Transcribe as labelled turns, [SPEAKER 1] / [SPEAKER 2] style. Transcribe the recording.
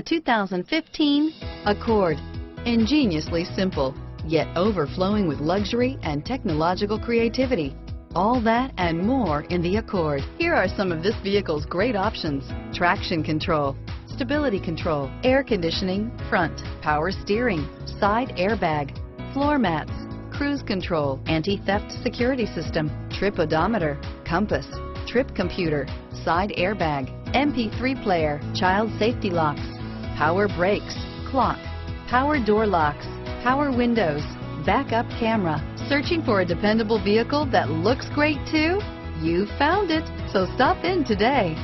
[SPEAKER 1] The 2015 Accord. Ingeniously simple, yet overflowing with luxury and technological creativity. All that and more in the Accord. Here are some of this vehicle's great options. Traction control, stability control, air conditioning, front, power steering, side airbag, floor mats, cruise control, anti-theft security system, trip odometer, compass, trip computer, side airbag, MP3 player, child safety locks, power brakes, clock, power door locks, power windows, backup camera. Searching for a dependable vehicle that looks great too? You found it, so stop in today.